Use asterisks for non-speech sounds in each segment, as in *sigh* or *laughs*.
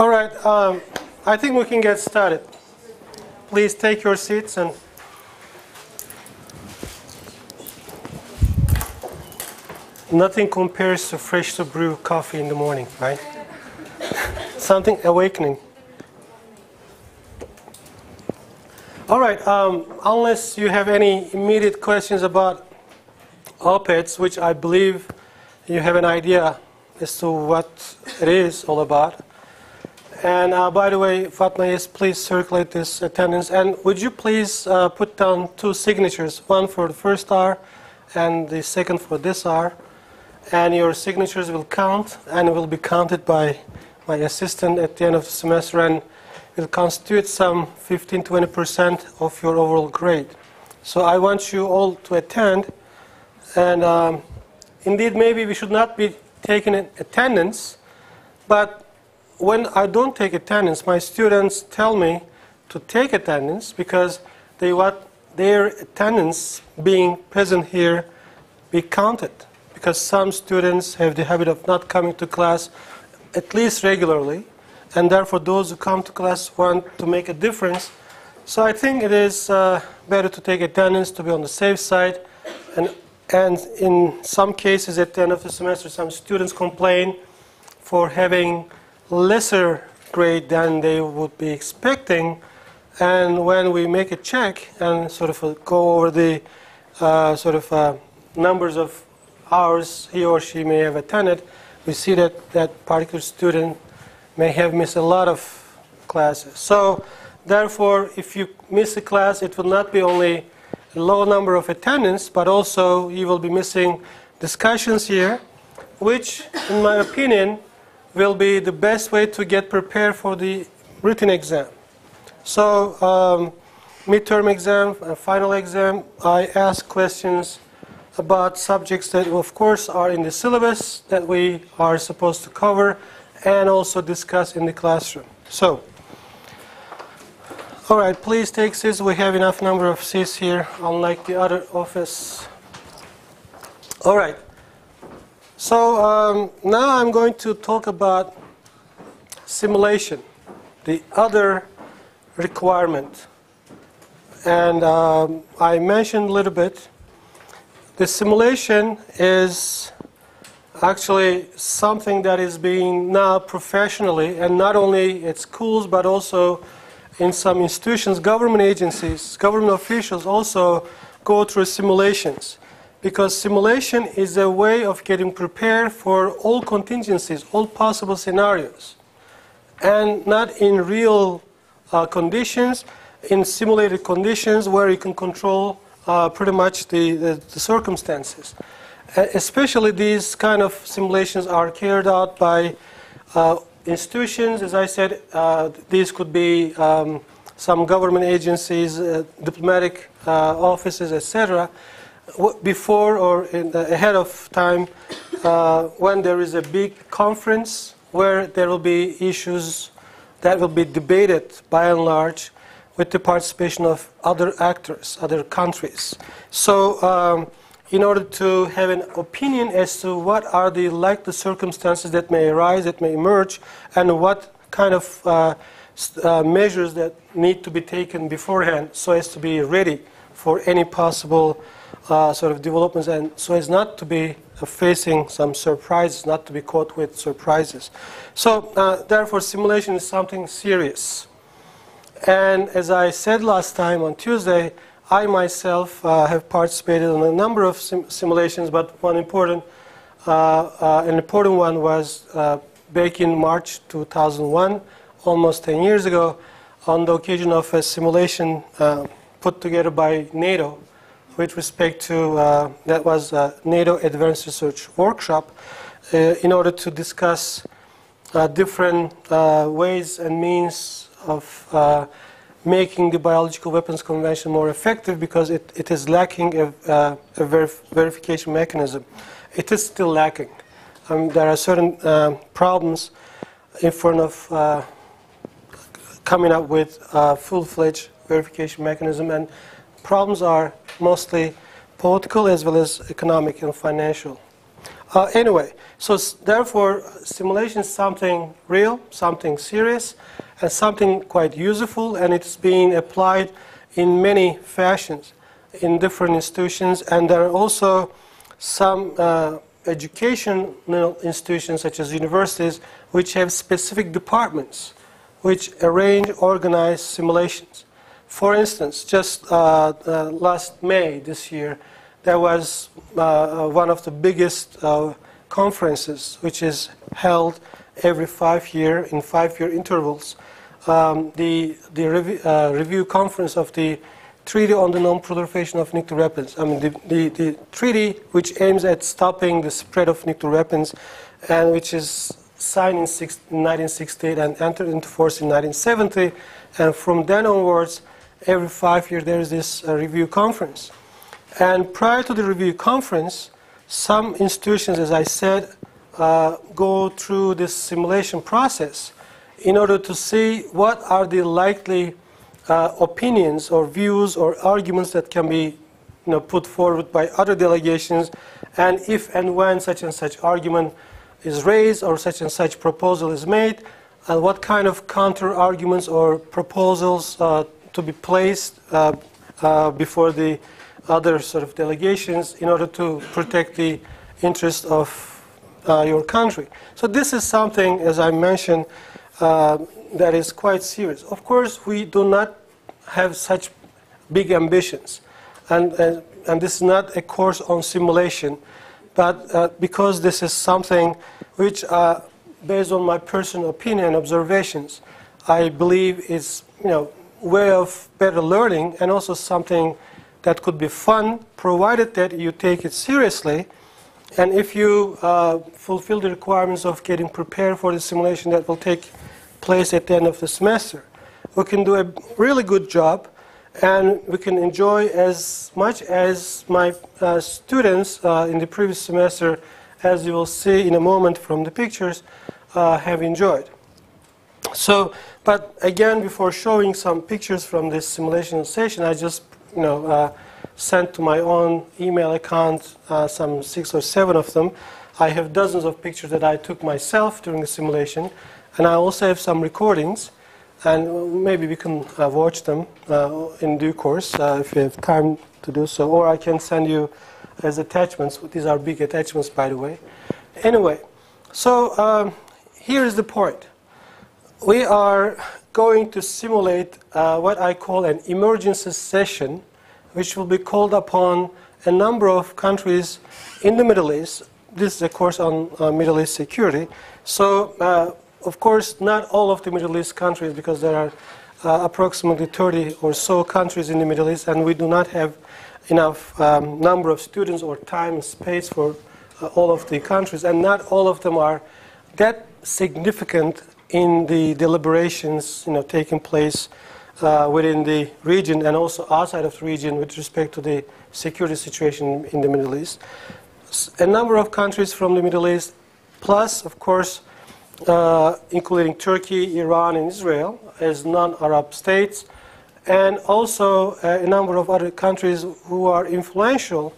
All right, um, I think we can get started. Please take your seats and nothing compares to fresh to brew coffee in the morning, right? *laughs* Something awakening. All right, um, unless you have any immediate questions about OPEDS, which I believe you have an idea as to what it is all about. And uh, by the way, Fatma, yes, please circulate this attendance. And would you please uh, put down two signatures, one for the first hour and the second for this hour. And your signatures will count and will be counted by my assistant at the end of the semester and will constitute some 15-20% of your overall grade. So I want you all to attend. And um, indeed, maybe we should not be taking attendance, but when I don't take attendance, my students tell me to take attendance because they want their attendance being present here be counted. Because some students have the habit of not coming to class at least regularly, and therefore those who come to class want to make a difference. So I think it is uh, better to take attendance to be on the safe side. And, and in some cases at the end of the semester, some students complain for having lesser grade than they would be expecting. And when we make a check and sort of uh, go over the uh, sort of uh, numbers of hours he or she may have attended, we see that that particular student may have missed a lot of classes. So therefore, if you miss a class, it will not be only a low number of attendance, but also you will be missing discussions here, which, in my opinion, will be the best way to get prepared for the written exam. So, um, midterm exam, uh, final exam, I ask questions about subjects that, of course, are in the syllabus that we are supposed to cover and also discuss in the classroom. So, all right, please take seats. We have enough number of seats here, unlike the other office. All right. So um, now I'm going to talk about simulation, the other requirement. And um, I mentioned a little bit. The simulation is actually something that is being now professionally, and not only at schools, but also in some institutions, government agencies, government officials also go through simulations because simulation is a way of getting prepared for all contingencies, all possible scenarios, and not in real uh, conditions, in simulated conditions where you can control uh, pretty much the, the, the circumstances. Uh, especially these kind of simulations are carried out by uh, institutions, as I said, uh, these could be um, some government agencies, uh, diplomatic offices, etc before or ahead of time uh, when there is a big conference where there will be issues that will be debated by and large with the participation of other actors, other countries. So um, in order to have an opinion as to what are the likely circumstances that may arise, that may emerge, and what kind of uh, uh, measures that need to be taken beforehand so as to be ready for any possible uh, sort of developments, and so as not to be facing some surprises, not to be caught with surprises. So, uh, therefore, simulation is something serious. And as I said last time on Tuesday, I myself uh, have participated in a number of sim simulations, but one important, uh, uh, an important one was back in March 2001, almost 10 years ago, on the occasion of a simulation put together by NATO with respect to, uh, that was a NATO Advanced Research Workshop, uh, in order to discuss uh, different uh, ways and means of uh, making the Biological Weapons Convention more effective because it, it is lacking a, uh, a verif verification mechanism. It is still lacking. Um, there are certain problems in front of coming up with a full-fledged verification mechanism and Problems are mostly political as well as economic and financial. Uh, anyway, so therefore, simulation is something real, something serious, and something quite useful, and it's being applied in many fashions in different institutions, and there are also some uh, educational institutions, such as universities, which have specific departments which arrange, organize simulations. For instance, just uh, last May this year, there was uh, uh one of the biggest uh, conferences, which is held every five year in five-year intervals. Um, the the rev uh, review conference of the Treaty on the Non-Proliferation of Nuclear Weapons. I mean, the, the, the, treaty which aims at stopping the spread of nuclear weapons and which is signed in, six, in 1968 and entered into force in 1970. And from then onwards, every five years there is this uh, review conference. And prior to the review conference, some institutions, as I said, uh, go through this simulation process in order to see what are the likely uh, opinions or views or arguments that can be you know, put forward by other delegations, and if and when such and such argument is raised or such and such proposal is made, and what kind of counter arguments or proposals uh, to be placed uh, uh, before the other sort of delegations in order to protect the interest of uh, your country. So this is something, as I mentioned, that is quite serious. Of course, we do not have such big ambitions. And, uh, and this is not a course on simulation, but uh, because this is something which, uh, based on my personal opinion and observations, I believe is, you know, way of better learning and also something that could be fun, provided that you take it seriously. And if you uh, fulfill the requirements of getting prepared for the simulation that will take place at the end of the semester we can do a really good job and we can enjoy as much as my uh, students uh, in the previous semester, as you will see in a moment from the pictures, uh, have enjoyed. So, but again, before showing some pictures from this simulation session, I just, you know, uh, sent to my own email account uh, some six or seven of them. I have dozens of pictures that I took myself during the simulation, and I also have some recordings and maybe we can uh, watch them uh, in due course uh, if you have time to do so, or I can send you as attachments. These are big attachments, by the way. Anyway, so um, here is the point. We are going to simulate uh, what I call an emergency session, which will be called upon a number of countries in the Middle East. This is a course on uh, Middle East security. So uh, of course, not all of the Middle East countries, because there are uh, approximately 30 or so countries in the Middle East, and we do not have enough um, number of students or time and space for uh, all of the countries, and not all of them are that significant in the deliberations you know, taking place uh, within the region and also outside of the region with respect to the security situation in the Middle East. A number of countries from the Middle East, plus, of course, uh, including Turkey, Iran, and Israel as non-Arab states, and also uh, a number of other countries who are influential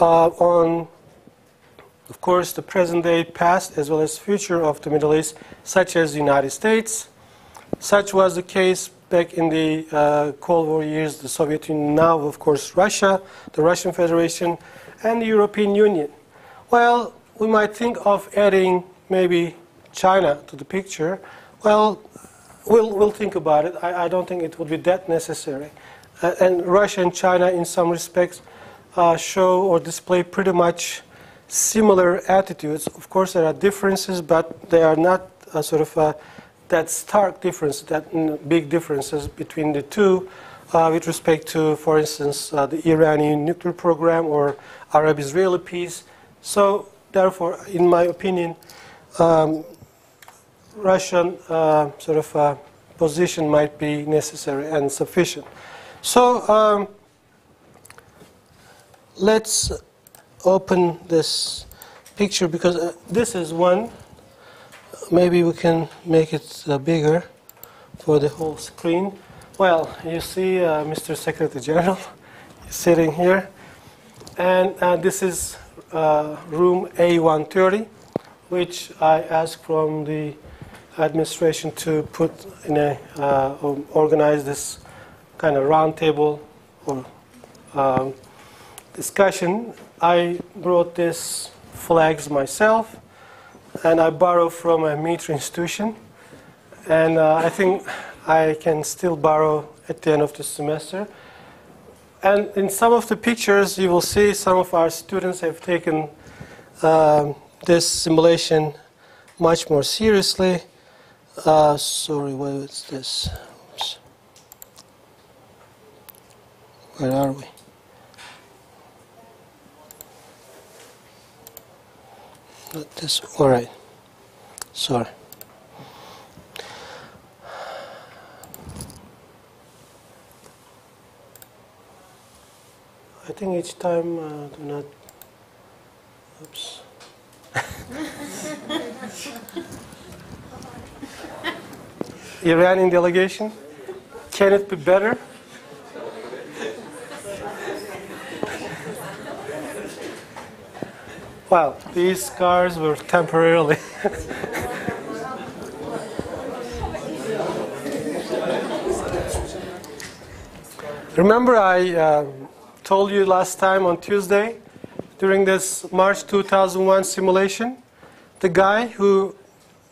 uh, on, of course, the present day, past, as well as future of the Middle East, such as the United States. Such was the case back in the uh, Cold War years, the Soviet Union, now, of course, Russia, the Russian Federation, and the European Union. Well, we might think of adding maybe China to the picture, well, we'll, we'll think about it. I, I don't think it would be that necessary. Uh, and Russia and China, in some respects, uh, show or display pretty much similar attitudes. Of course, there are differences, but they are not uh, sort of uh, that stark difference, that big differences between the two uh, with respect to, for instance, uh, the Iranian nuclear program or Arab-Israeli peace. So, therefore, in my opinion, um, Russian uh, sort of uh, position might be necessary and sufficient. So um, let's open this picture because uh, this is one. Maybe we can make it uh, bigger for the whole screen. Well, you see uh, Mr. Secretary General *laughs* sitting here. And uh, this is uh, room A130, which I asked from the administration to put in a uh, organize this kind of roundtable or um, discussion. I brought these flags myself, and I borrowed from a Mitre institution, and uh, I think I can still borrow at the end of the semester. And in some of the pictures, you will see some of our students have taken um, this simulation much more seriously. Uh, sorry, what is this? Oops. Where are we? Not this. All right. Sorry. I think each time uh, do not. Oops. *laughs* Iranian delegation. Can it be better? Well, these scars were temporarily. *laughs* Remember, I uh, told you last time on Tuesday during this March 2001 simulation, the guy who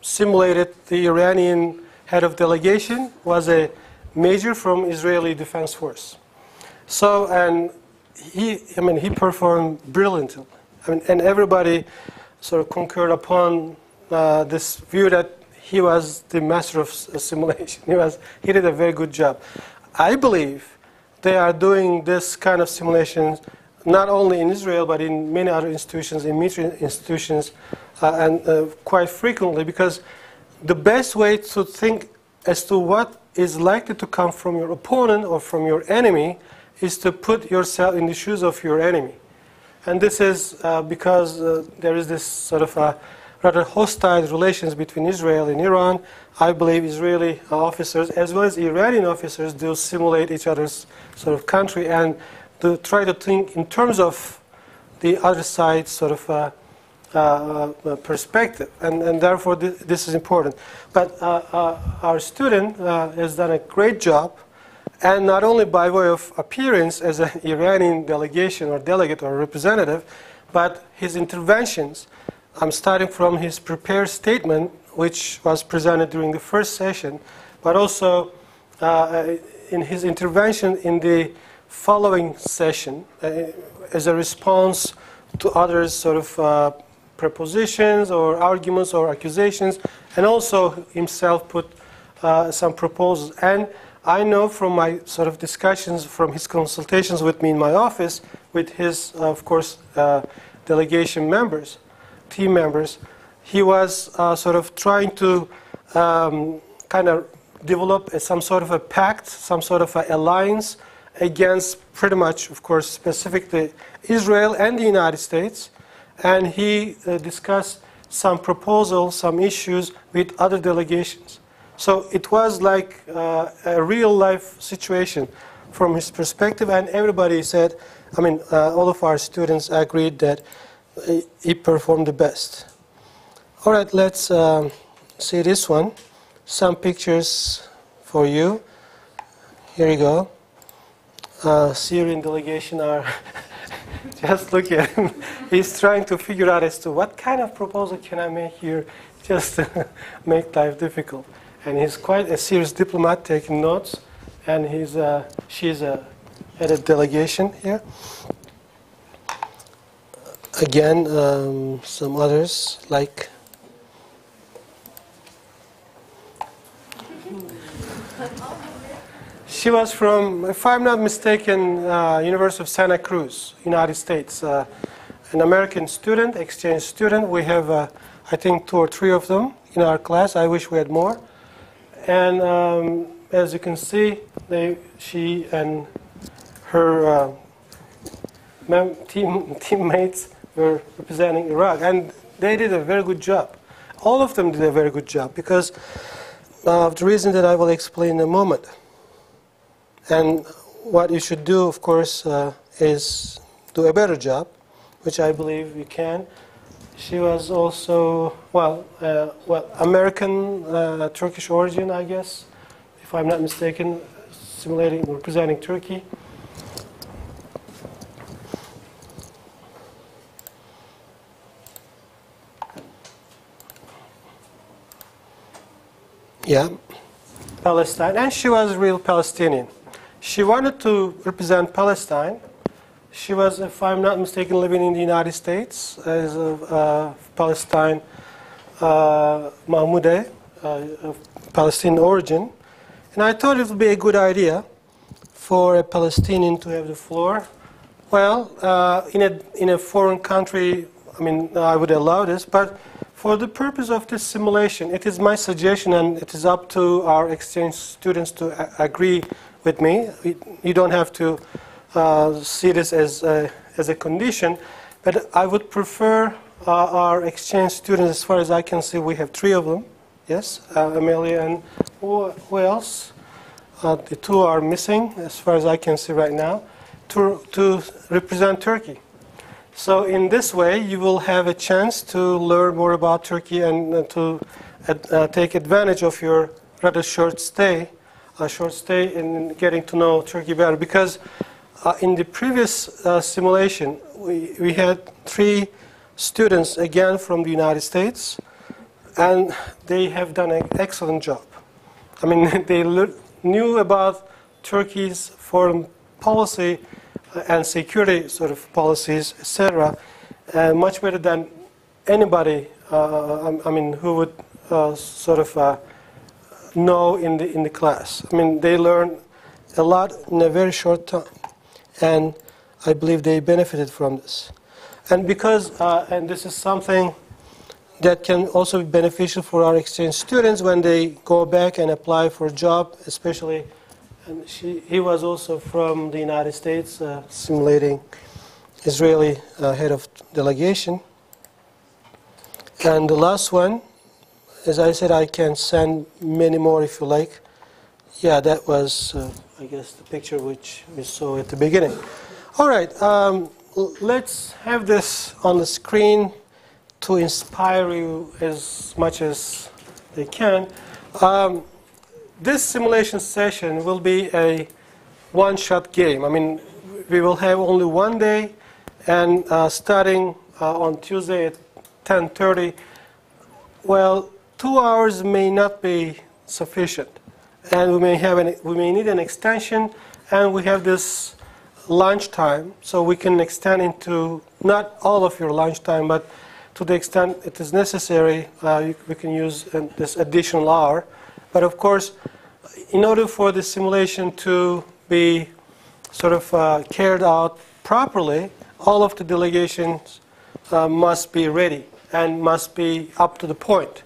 simulated the Iranian head of delegation was a major from Israeli Defense Force. So, and he, I mean, he performed brilliantly. I mean, and everybody sort of concurred upon uh, this view that he was the master of simulation. *laughs* He was, he did a very good job. I believe they are doing this kind of simulations not only in Israel but in many other institutions, in military institutions, uh, and uh, quite frequently because the best way to think as to what is likely to come from your opponent or from your enemy is to put yourself in the shoes of your enemy. And this is uh, because uh, there is this sort of a rather hostile relations between Israel and Iran. I believe Israeli officers as well as Iranian officers do simulate each other's sort of country and to try to think in terms of the other side's sort of uh, uh, uh, perspective, and, and therefore th this is important. But uh, uh, our student uh, has done a great job, and not only by way of appearance as an *laughs* Iranian delegation or delegate or representative, but his interventions. I'm starting from his prepared statement, which was presented during the first session, but also uh, in his intervention in the following session uh, as a response to others' sort of uh, propositions or arguments or accusations, and also himself put uh, some proposals. And I know from my sort of discussions, from his consultations with me in my office, with his, uh, of course, uh, delegation members, team members, he was uh, sort of trying to um, kind of develop a, some sort of a pact, some sort of an alliance against pretty much, of course, specifically Israel and the United States and he uh, discussed some proposals, some issues with other delegations. So it was like uh, a real life situation from his perspective, and everybody said, I mean, uh, all of our students agreed that he performed the best. All right, let's um, see this one. Some pictures for you. Here you go. Uh, Syrian delegation are *laughs* just look at him. *laughs* He's trying to figure out as to what kind of proposal can I make here just *laughs* to make life difficult. And he's quite a serious diplomat taking notes. And he's, uh, she's uh, at a delegation here. Again, um, some others like She was from, if I'm not mistaken, uh, University of Santa Cruz, United States. Uh, an American student, exchange student. We have, uh, I think, two or three of them in our class. I wish we had more. And um, as you can see, they, she and her uh, team, *laughs* teammates were representing Iraq. And they did a very good job. All of them did a very good job because of the reason that I will explain in a moment. And what you should do, of course, uh, is do a better job, which I believe you can. She was also, well, uh, well American, uh, Turkish origin, I guess, if I'm not mistaken, simulating, representing Turkey. Yeah, Palestine, and she was a real Palestinian. She wanted to represent Palestine. She was, if I'm not mistaken, living in the United States as a uh, Palestine uh, uh, of Palestinian origin. And I thought it would be a good idea for a Palestinian to have the floor. Well, uh, in, a, in a foreign country, I mean, I would allow this, but for the purpose of this simulation, it is my suggestion and it is up to our exchange students to agree with me. You don't have to see this as a, as a condition, but I would prefer uh, our exchange students, as far as I can see, we have three of them. Yes, uh, Amelia and who, who else? Uh, the two are missing, as far as I can see right now, to, to represent Turkey. So in this way, you will have a chance to learn more about Turkey and uh, to uh, take advantage of your rather short stay, a short stay in getting to know Turkey better. Because uh, in the previous uh, simulation, we, we had three students again from the United States, and they have done an excellent job. I mean, *laughs* they knew about Turkey's foreign policy and security sort of policies, etc., uh, much better than anybody, uh, I, I, mean, who would uh, sort of uh, know in the, in the class. I mean, they learn a lot in a very short time, and I believe they benefited from this. And because, uh, and this is something that can also be beneficial for our exchange students when they go back and apply for a job, especially and she, he was also from the United States, uh, simulating Israeli uh, head of delegation. And the last one, as I said, I can send many more if you like. Yeah, that was, uh, I guess, the picture which we saw at the beginning. All right, um, let's have this on the screen to inspire you as much as they can. Um, this simulation session will be a one-shot game. I mean, we will have only one day, and uh, starting uh, on Tuesday at 10:30. Well, two hours may not be sufficient, and we may have an, we may need an extension, and we have this lunch time, so we can extend into not all of your lunch time, but to the extent it is necessary, uh, we can use uh, this additional hour. But of course, in order for the simulation to be sort of uh, carried out properly, all of the delegations uh, must be ready and must be up to the point.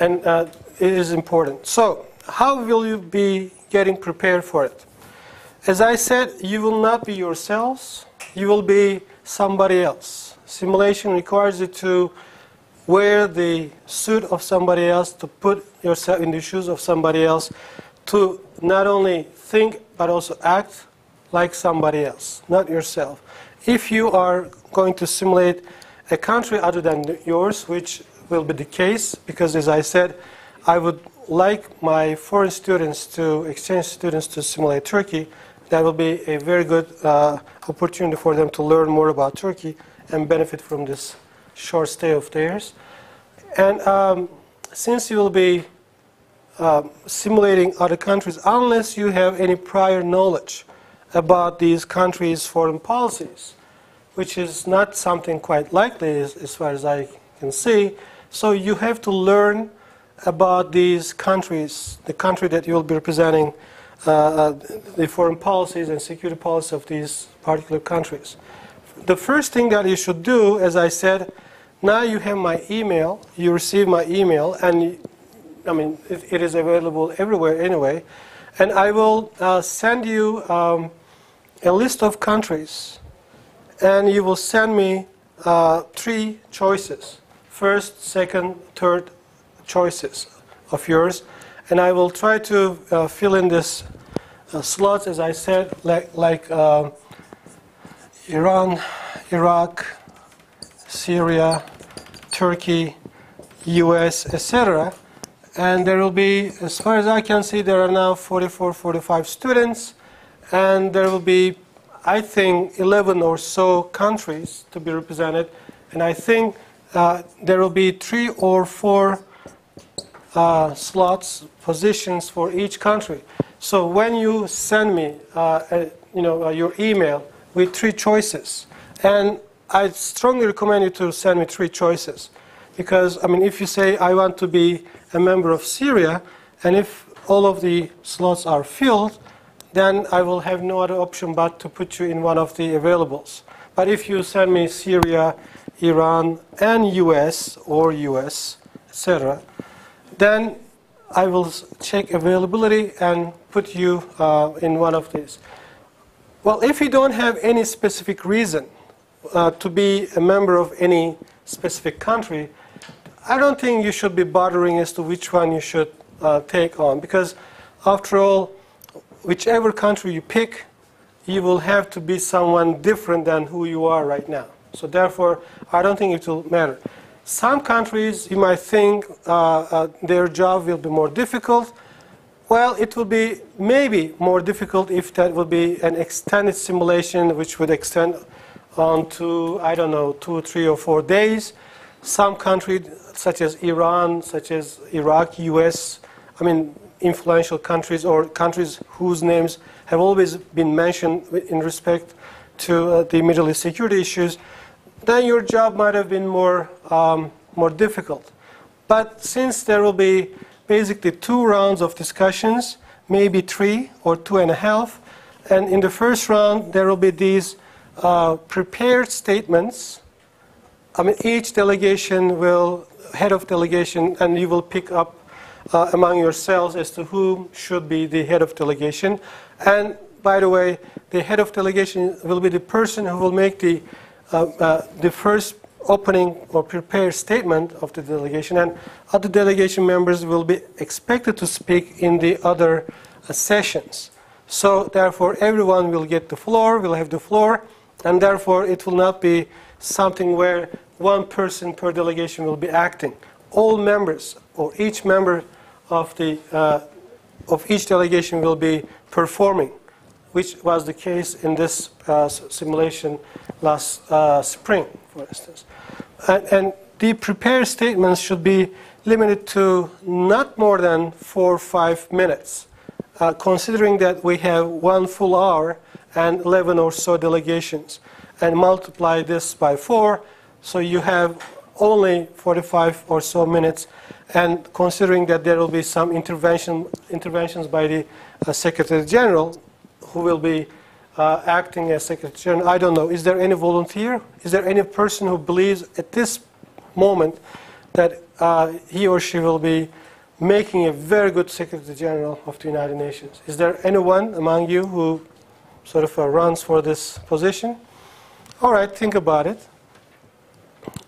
And uh, it is important. So, how will you be getting prepared for it? As I said, you will not be yourselves, you will be somebody else. Simulation requires you to wear the suit of somebody else, to put yourself in the shoes of somebody else, to not only think but also act like somebody else, not yourself. If you are going to simulate a country other than yours, which will be the case, because as I said, I would like my foreign students to, exchange students to simulate Turkey. That will be a very good uh, opportunity for them to learn more about Turkey and benefit from this short stay of theirs. And um, since you will be uh, simulating other countries, unless you have any prior knowledge about these countries' foreign policies, which is not something quite likely as, as far as I can see. So you have to learn about these countries, the country that you will be representing, uh, uh the foreign policies and security policies of these particular countries. The first thing that you should do, as I said, now you have my email, you receive my email, and I mean, it, it is available everywhere anyway. And I will uh, send you um, a list of countries, and you will send me uh, three choices first, second, third choices of yours. And I will try to uh, fill in this uh, slots, as I said, like, like uh, Iran, Iraq, Syria, Turkey, US, etc. And there will be, as far as I can see, there are now 44, 45 students, and there will be, I think, 11 or so countries to be represented. And I think uh, there will be three or four uh, slots, positions for each country. So when you send me, uh, a, you know, uh, your email with three choices, and I strongly recommend you to send me three choices, because I mean, if you say I want to be a member of Syria, and if all of the slots are filled, then I will have no other option but to put you in one of the availables. But if you send me Syria, Iran, and US or US, etc., then I will check availability and put you uh, in one of these. Well, if you don't have any specific reason uh, to be a member of any specific country, I don't think you should be bothering as to which one you should uh, take on because, after all, whichever country you pick, you will have to be someone different than who you are right now. So therefore, I don't think it will matter. Some countries, you might think uh, uh, their job will be more difficult. Well, it will be maybe more difficult if that would be an extended simulation which would extend on to, I don't know, two, three, or four days. Some countries, such as Iran, such as Iraq, US, I mean, influential countries or countries whose names have always been mentioned in respect to uh, the Middle East security issues, then your job might have been more, um, more difficult. But since there will be basically two rounds of discussions, maybe three or two and a half, and in the first round there will be these uh, prepared statements. I mean, each delegation will, head of delegation, and you will pick up uh, among yourselves as to who should be the head of delegation. And by the way, the head of delegation will be the person who will make the the first opening or prepared statement of the delegation, and other delegation members will be expected to speak in the other uh, sessions. So, therefore, everyone will get the floor, will have the floor, and therefore, it will not be something where one person per delegation will be acting. All members, or each member of, the, uh, of each delegation, will be performing which was the case in this uh, simulation last uh, spring, for instance. And, and, the prepared statements should be limited to not more than four or five minutes, uh, considering that we have one full hour and 11 or so delegations, and multiply this by four, so you have only 45 or so minutes, and considering that there will be some intervention, interventions by the uh, Secretary General, who will be uh, acting as Secretary General. I don't know. Is there any volunteer? Is there any person who believes at this moment that uh, he or she will be making a very good Secretary General of the United Nations? Is there anyone among you who sort of uh, runs for this position? All right, think about it.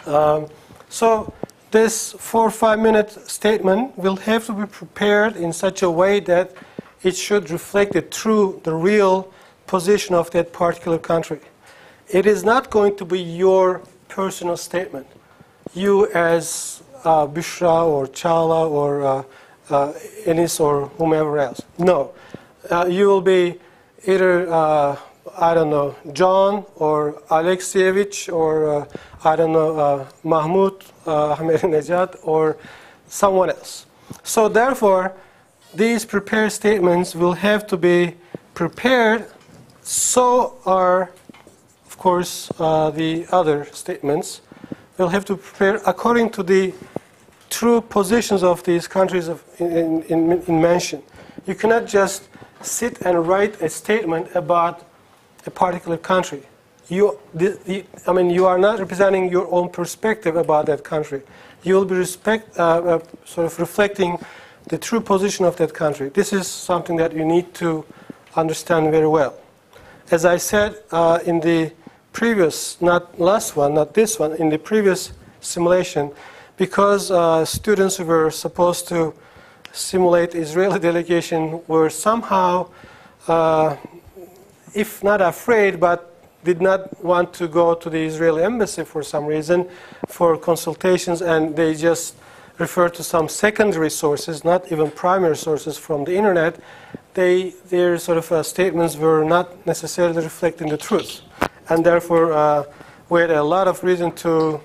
Um, so this four or five minute statement will have to be prepared in such a way that it should reflect the true, the real position of that particular country. It is not going to be your personal statement. You as uh, Bushra or Chala or uh, uh, Enis or whomever else. No. Uh, you will be either, uh, I don't know, John or Alexievich or, uh, I don't know, uh, Mahmoud *laughs* Ahmadinejad or someone else. So therefore, these prepared statements will have to be prepared, so are, of course, uh, the other statements. We'll have to prepare according to the true positions of these countries of, in, in, in mention. You cannot just sit and write a statement about a particular country. You, the, the, I mean, you are not representing your own perspective about that country. You will be respect, uh, uh, sort of reflecting the true position of that country. This is something that you need to understand very well. As I said uh, in the previous, not last one, not this one, in the previous simulation, because uh, students who were supposed to simulate Israeli delegation were somehow, uh, if not afraid, but did not want to go to the Israeli embassy for some reason for consultations, and they just referred to some secondary sources, not even primary sources from the internet. They, their sort of uh, statements were not necessarily reflecting the truth, and therefore uh, we had a lot of reason to,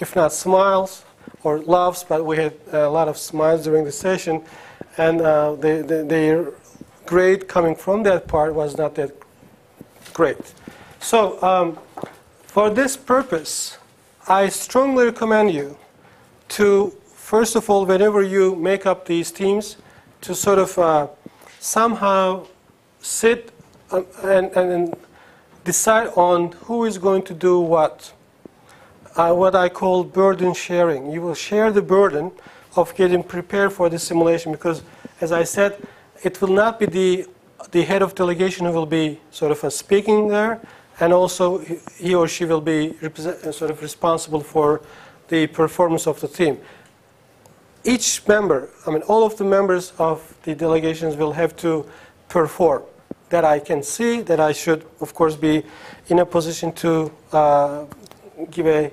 if not smiles or laughs, but we had a lot of smiles during the session, and uh, the, the, the grade coming from that part was not that great. So, um, for this purpose, I strongly recommend you to, first of all, whenever you make up these teams, to sort of uh, somehow sit and, and, and, decide on who is going to do what. Uh, what I call burden sharing. You will share the burden of getting prepared for the simulation because, as I said, it will not be the, the head of delegation who will be sort of speaking there, and also he or she will be sort of responsible for the performance of the team. Each member, I mean, all of the members of the delegations will have to perform. That I can see, that I should, of course, be in a position to uh, give a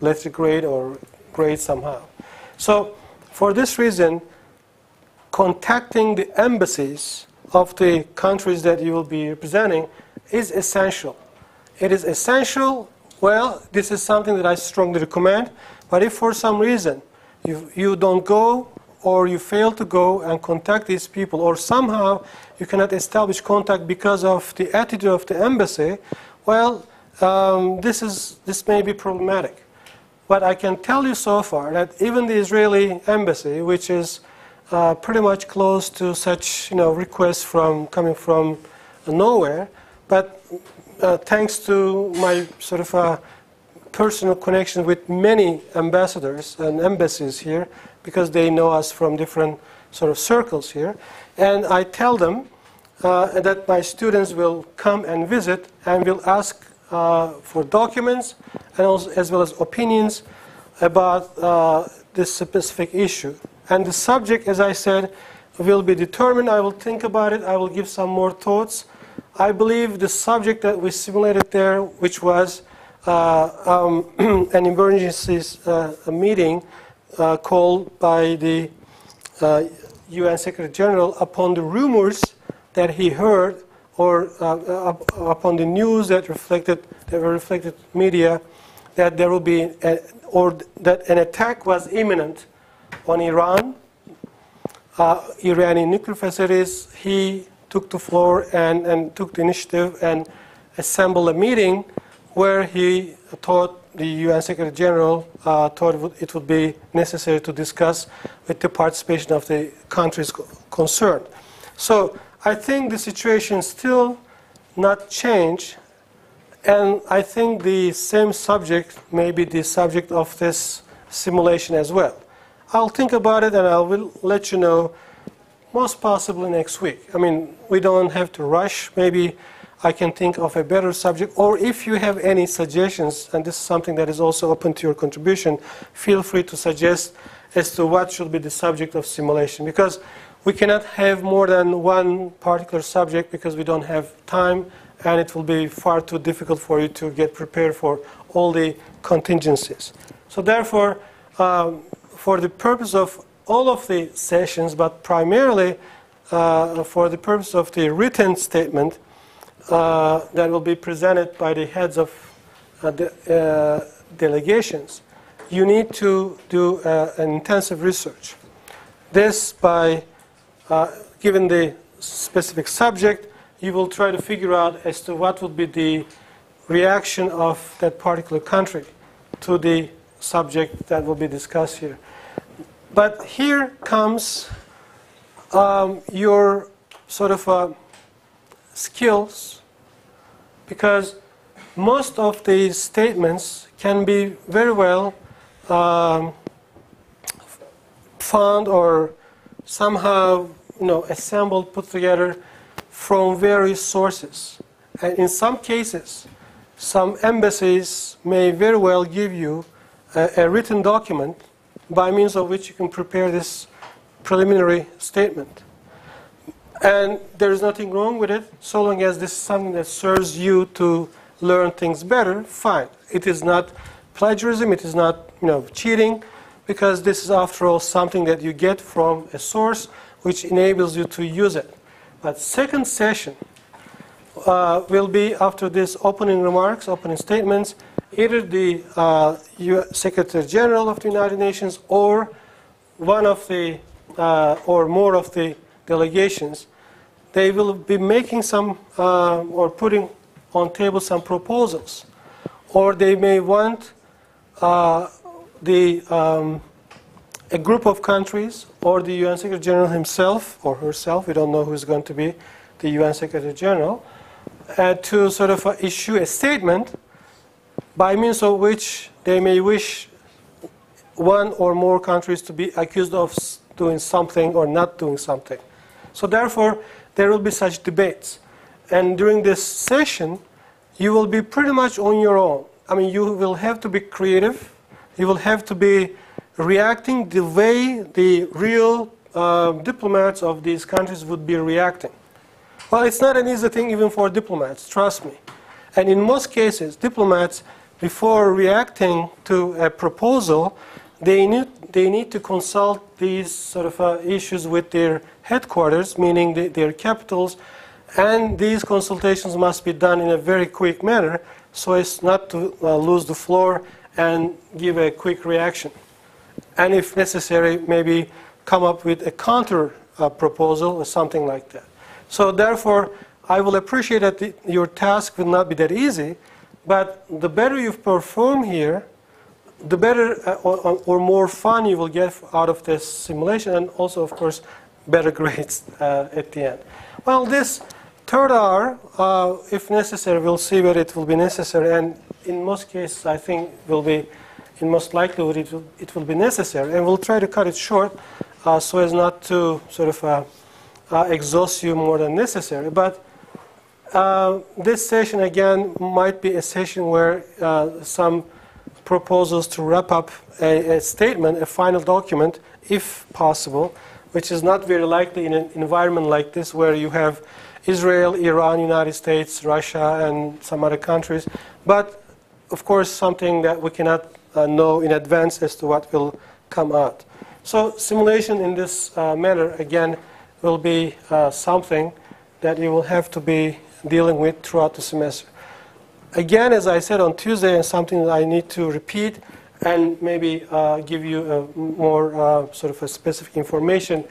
letter grade or grade somehow. So, for this reason, contacting the embassies of the countries that you will be representing is essential. It is essential. Well, this is something that I strongly recommend. But if for some reason you, you don't go or you fail to go and contact these people, or somehow you cannot establish contact because of the attitude of the embassy, well, um, this, is, this may be problematic. But I can tell you so far that even the Israeli embassy, which is uh, pretty much close to such you know, requests from, coming from nowhere. But uh, thanks to my sort of uh, personal connection with many ambassadors and embassies here, because they know us from different sort of circles here, and I tell them uh, that my students will come and visit and will ask uh, for documents and also, as well as opinions about uh, this specific issue. And the subject, as I said, will be determined. I will think about it. I will give some more thoughts. I believe the subject that we simulated there, which was um, *clears throat* an emergency uh, meeting uh, called by the UN uh, Secretary General upon the rumors that he heard or uh, upon the news that reflected that were reflected media that there will be a, or that an attack was imminent on Iran, uh, Iranian nuclear facilities, he took the floor and, and took the initiative and assembled a meeting where he thought the UN Secretary General uh, thought it would, be necessary to discuss with the participation of the countries concerned. So I think the situation still not changed, and I think the same subject may be the subject of this simulation as well. I'll think about it and I will let you know most possibly next week. I mean, we don't have to rush. Maybe I can think of a better subject. Or if you have any suggestions, and this is something that is also open to your contribution, feel free to suggest as to what should be the subject of simulation. Because we cannot have more than one particular subject because we don't have time and it will be far too difficult for you to get prepared for all the contingencies. So therefore, um, for the purpose of all of the sessions, but primarily uh, for the purpose of the written statement uh, that will be presented by the heads of uh, the, uh, delegations, you need to do uh, an intensive research. This by, given the specific subject, you will try to figure out as to what would be the reaction of that particular country to the subject that will be discussed here. But here comes um, your sort of skills, because most of these statements can be very well um, found or somehow you know, assembled, put together from various sources. And in some cases, some embassies may very well give you a, a written document by means of which you can prepare this preliminary statement. And there is nothing wrong with it so long as this is something that serves you to learn things better, fine. It is not plagiarism, it is not you know, cheating, because this is, after all, something that you get from a source which enables you to use it. But second session uh, will be after this opening remarks, opening statements, either the uh, Secretary General of the United Nations or one of the uh, or more of the delegations, they will be making some uh, or putting on table some proposals, or they may want uh, the um, a group of countries or the UN Secretary General himself or herself, we don't know who's going to be the UN Secretary General, uh, to sort of uh, issue a statement by means of which they may wish one or more countries to be accused of doing something or not doing something. So therefore, there will be such debates. And during this session, you will be pretty much on your own. I mean, you will have to be creative. You will have to be reacting the way the real uh, diplomats of these countries would be reacting. Well, it's not an easy thing even for diplomats, trust me. And in most cases, diplomats, before reacting to a proposal, they need, they need to consult these sort of uh, issues with their headquarters, meaning the, their capitals, and these consultations must be done in a very quick manner so as not to uh, lose the floor and give a quick reaction. And if necessary, maybe come up with a counter uh, proposal or something like that. So therefore, I will appreciate that the, your task will not be that easy, but the better you perform here, the better uh, or, or, more fun you will get out of this simulation, and also, of course, better *laughs* grades uh, at the end. Well, this third hour, uh, if necessary, we'll see where it will be necessary, and in most cases, I think will be, in most likelihood, it will, it will be necessary, and we'll try to cut it short uh, so as not to sort of uh, uh, exhaust you more than necessary. But this session, again, might be a session where some proposals to wrap up a, a, statement, a final document, if possible, which is not very likely in an environment like this where you have Israel, Iran, United States, Russia, and some other countries. But of course, something that we cannot uh, know in advance as to what will come out. So simulation in this uh, manner, again, will be uh, something that you will have to be dealing with throughout the semester again, as I said on Tuesday, and something that I need to repeat and maybe uh, give you a more uh, sort of a specific information.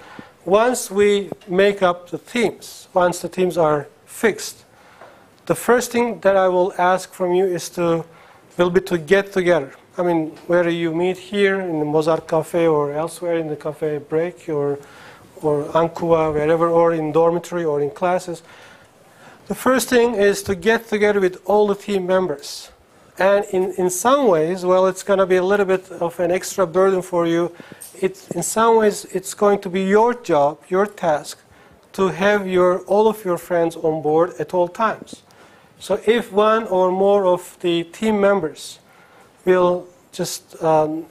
Once we make up the themes, once the themes are fixed, the first thing that I will ask from you is to will be to get together. I mean, whether you meet here in the Mozart Cafe or elsewhere in the cafe break or or Ankuwa, wherever, or in dormitory or in classes, the first thing is to get together with all the team members. And in, in some ways, well, it's going to be a little bit of an extra burden for you. It, in some ways, it's going to be your job, your task, to have your, all of your friends on board at all times. So if one or more of the team members will just um,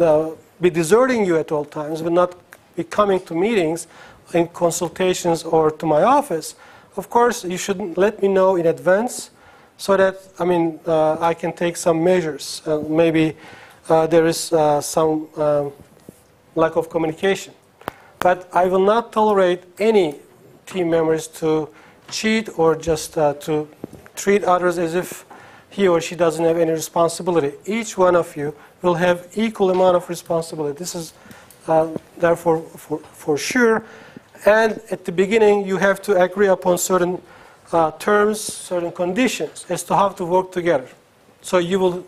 uh, be deserting you at all times, will not be coming to meetings, in consultations, or to my office, of course, you should let me know in advance so that, I mean, uh, I can take some measures. Uh, maybe uh, there is some um, lack of communication. But I will not tolerate any team members to cheat or just to treat others as if he or she doesn't have any responsibility. Each one of you will have equal amount of responsibility. This is uh, therefore for, for sure. And at the beginning, you have to agree upon certain uh, terms, certain conditions as to how to work together. So you will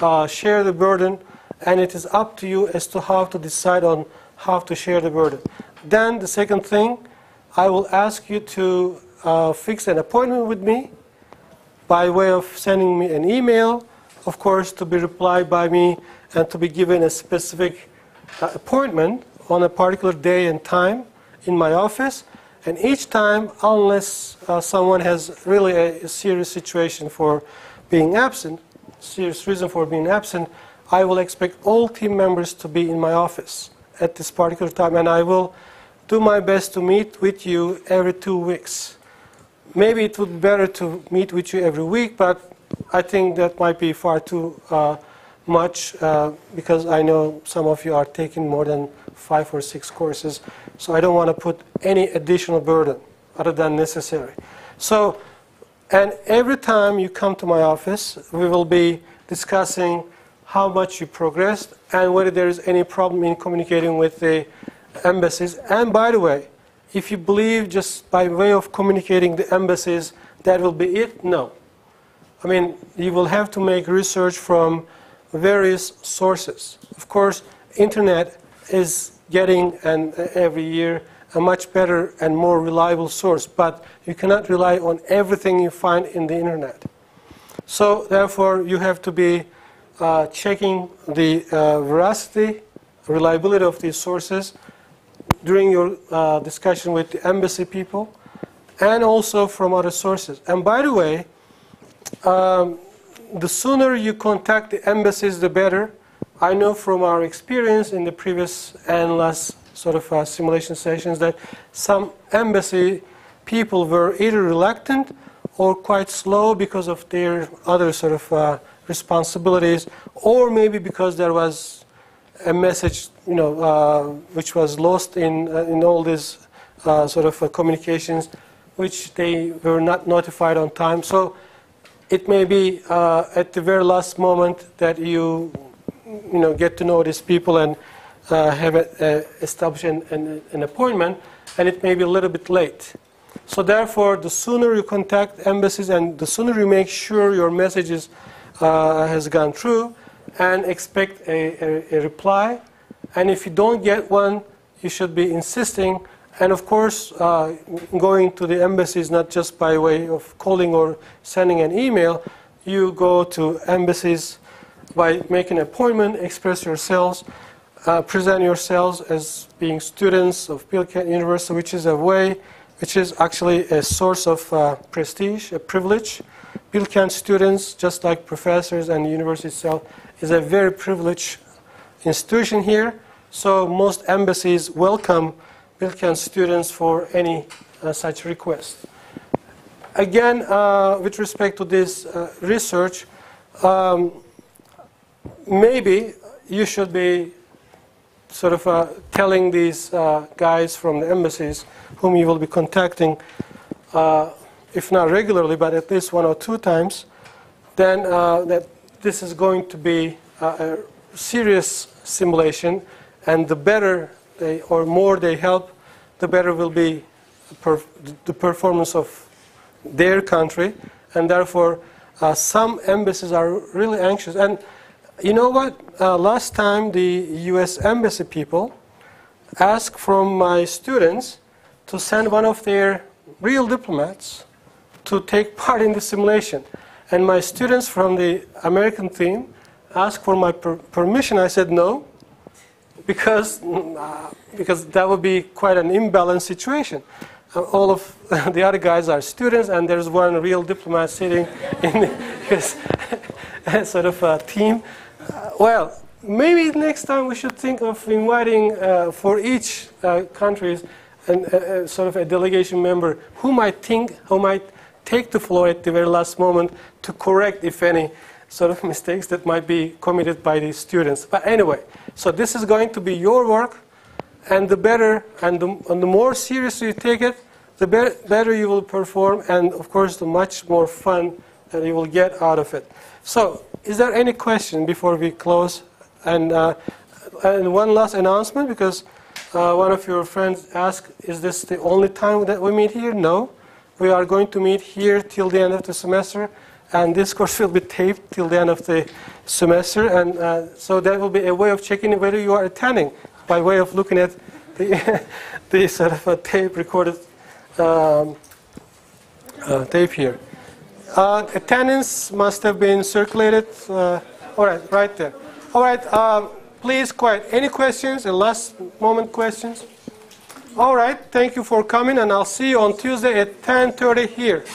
uh, share the burden, and it is up to you as to how to decide on how to share the burden. Then the second thing, I will ask you to uh, fix an appointment with me by way of sending me an email, of course, to be replied by me and to be given a specific uh, appointment on a particular day and time in my office. And each time, unless uh, someone has really a, a, serious situation for being absent, serious reason for being absent, I will expect all team members to be in my office at this particular time. And I will do my best to meet with you every two weeks. Maybe it would be better to meet with you every week, but I think that might be far too uh, much uh, because I know some of you are taking more than five or six courses. So I don't want to put any additional burden other than necessary. So, and every time you come to my office, we will be discussing how much you progressed and whether there is any problem in communicating with the embassies. And by the way, if you believe just by way of communicating the embassies that will be it, no. I mean, you will have to make research from various sources. Of course, internet is getting and every year a much better and more reliable source, but you cannot rely on everything you find in the internet. So therefore, you have to be uh, checking the uh, veracity, reliability of these sources during your uh, discussion with the embassy people and also from other sources. And by the way, um, the sooner you contact the embassies, the better. I know from our experience in the previous and last sort of uh, simulation sessions that some embassy people were either reluctant or quite slow because of their other sort of uh, responsibilities, or maybe because there was a message, you know, uh, which was lost in uh, in all these uh, sort of uh, communications, which they were not notified on time. So it may be at the very last moment that you, you know, get to know these people and uh, have established an, an, an, appointment, and it may be a little bit late. So therefore, the sooner you contact embassies and the sooner you make sure your messages uh, has gone through, and expect a, a, a reply. And if you don't get one, you should be insisting and of course, uh, going to the embassies not just by way of calling or sending an email. You go to embassies by making an appointment, express yourselves, uh, present yourselves as being students of Bill Bilkent University, which is a way, which is actually a source of uh, prestige, a privilege. Bill Bilkent students, just like professors and the university itself, is a very privileged institution here. So most embassies welcome Bill Bilkent students for any uh, such request. Again, uh, with respect to this uh, research, um, maybe you should be sort of uh, telling these uh, guys from the embassies whom you will be contacting, uh, if not regularly, but at least one or two times, then that this is going to be a serious simulation, and the better they, or more they help, the better will be perf the performance of their country. And therefore, uh, some embassies are really anxious. And you know what? Uh, last time, the U.S. embassy people asked from my students to send one of their real diplomats to take part in the simulation. And my students from the American team asked for my per permission. I said no because, *laughs* uh, because that would be quite an imbalanced situation. Uh, all of *laughs* the other guys are students, and there's one real diplomat sitting *laughs* in his sort of a team. Well, maybe next time we should think of inviting uh, for each uh, country and sort of a delegation member who might think, who might take the floor at the very last moment to correct, if any, sort of *laughs* mistakes that might be committed by the students. But anyway, so this is going to be your work, and the better and the, and the more seriously you take it, the be better you will perform, and of course, the much more fun that you will get out of it. So, is there any question before we close? And, uh, and one last announcement, because uh, one of your friends asked, is this the only time that we meet here? No. We are going to meet here till the end of the semester and this *laughs* course will be taped till the end of the semester. And uh, so that will be a way of checking whether you are attending by way of looking at the, *laughs* the sort of a tape recorded um, uh, tape here. Uh, attendance must have been circulated. Uh, all right, right there. All right, um, please, quiet. Any questions? And last moment questions? All right, thank you for coming, and I'll see you on Tuesday at 10:30 here.